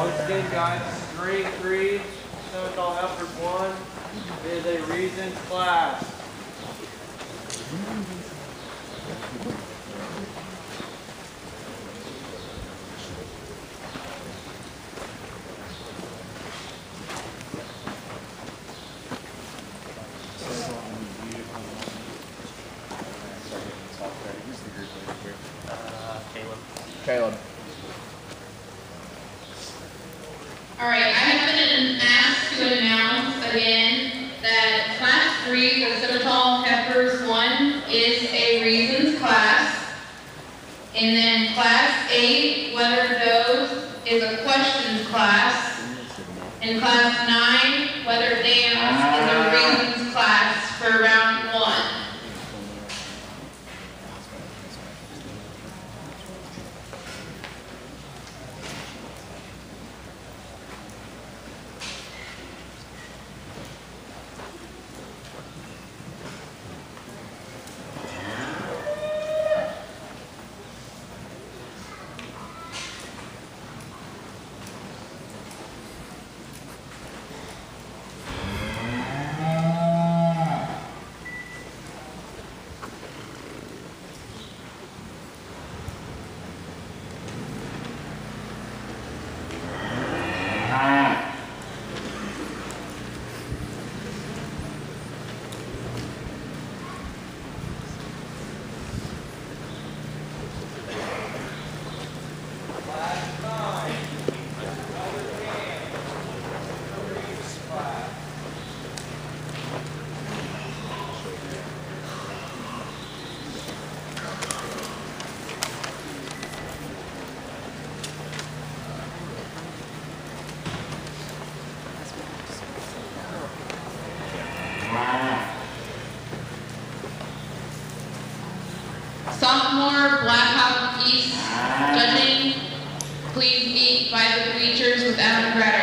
Once again, guys, three three, Simmental heifer one is a reason class. Uh, Caleb. Caleb. All right, I have been asked to announce again that class three for Simmental Heifers one is a reasons class. And then class eight, wether does, is a questions class. And class nine, wether dams, is a reasons class for round Sophomore Blackhawk East ah. judging, please meet by the bleachers with Adam Greder.